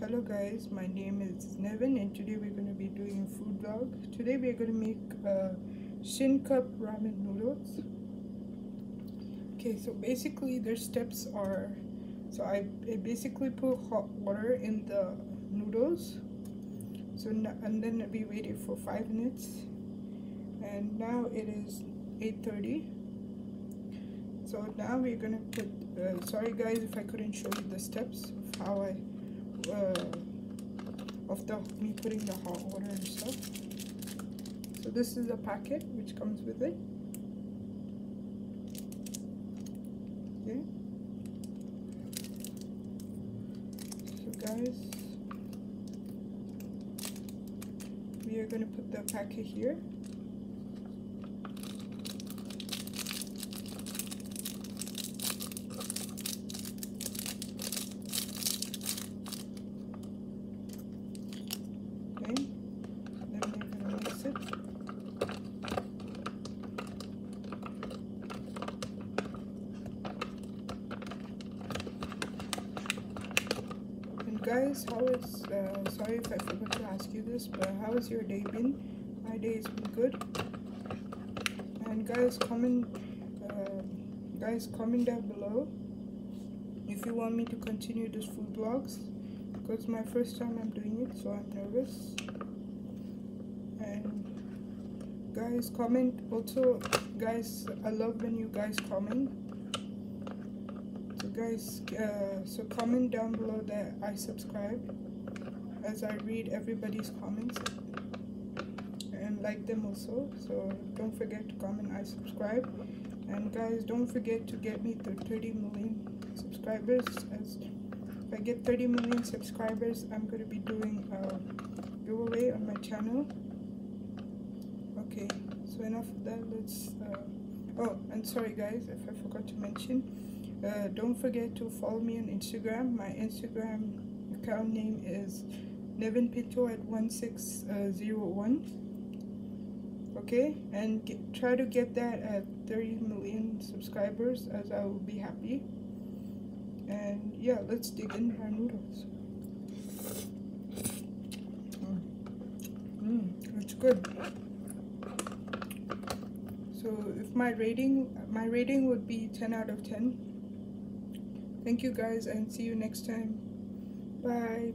hello guys. My name is Nevin and today we're going to be doing a food vlog. Today we're going to make uh, shin cup ramen noodles. Okay so basically their steps are so I, I basically put hot water in the noodles. So and then we waited for five minutes and now it is 8:30 so now we're gonna put uh, sorry guys if I couldn't show you the steps of how I uh, of the me putting the hot water and stuff. So this is a packet which comes with it. Okay. So guys we are going to put the packet here guys how is uh, sorry if i forgot to ask you this but how has your day been? My day has been good. And guys comment uh, guys comment down below if you want me to continue this food vlogs because my first time i'm doing it so i'm nervous. And guys comment also guys i love when you guys comment guys uh, so comment down below that I subscribe as I read everybody's comments and like them also. So don't forget to comment I subscribe. And guys don't forget to get me to 30 million subscribers. As if I get 30 million subscribers I'm going to be doing a giveaway on my channel. Okay so enough of that. Let's uh, oh and sorry guys if I forgot to mention uh, don't forget to follow me on Instagram. My Instagram account name is Nevin Pinto at 1601. Okay, and get, try to get that at 30 million subscribers as I will be happy. And yeah, let's dig in our noodles. Mmm, it's good. So if my rating, my rating would be 10 out of 10. Thank you guys and see you next time. Bye.